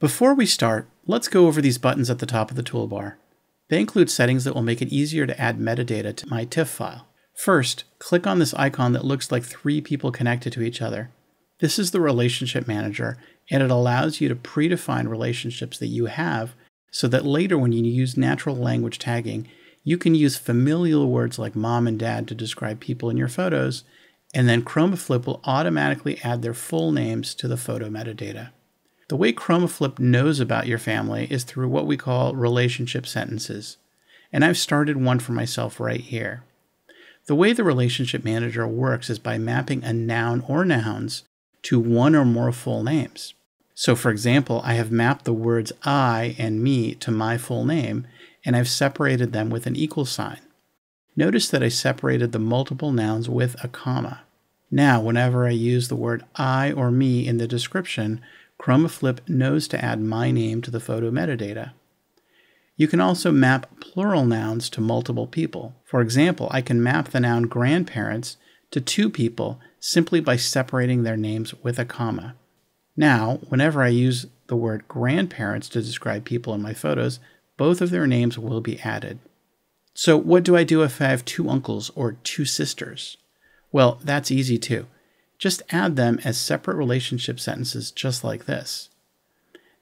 Before we start, let's go over these buttons at the top of the toolbar. They include settings that will make it easier to add metadata to my TIFF file. First, click on this icon that looks like three people connected to each other. This is the Relationship Manager, and it allows you to predefine relationships that you have so that later when you use natural language tagging, you can use familial words like mom and dad to describe people in your photos, and then QromaFlip will automatically add their full names to the photo metadata. The way QromaFlip knows about your family is through what we call relationship sentences, and I've started one for myself right here. The way the Relationship Manager works is by mapping a noun or nouns to one or more full names. So, for example, I have mapped the words I and me to my full name, and I've separated them with an equal sign. Notice that I separated the multiple nouns with a comma. Now, whenever I use the word I or me in the description, QromaFlip knows to add my name to the photo metadata. You can also map plural nouns to multiple people. For example, I can map the noun grandparents to two people simply by separating their names with a comma. Now, whenever I use the word grandparents to describe people in my photos, both of their names will be added. So, what do I do if I have two uncles or two sisters? Well, that's easy too. Just add them as separate relationship sentences, just like this.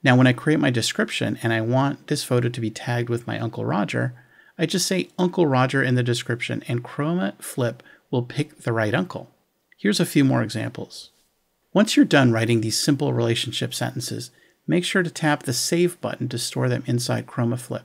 Now, when I create my description and I want this photo to be tagged with my Uncle Roger, I just say Uncle Roger in the description and QromaFlip will pick the right uncle. Here's a few more examples. Once you're done writing these simple relationship sentences, make sure to tap the Save button to store them inside QromaFlip.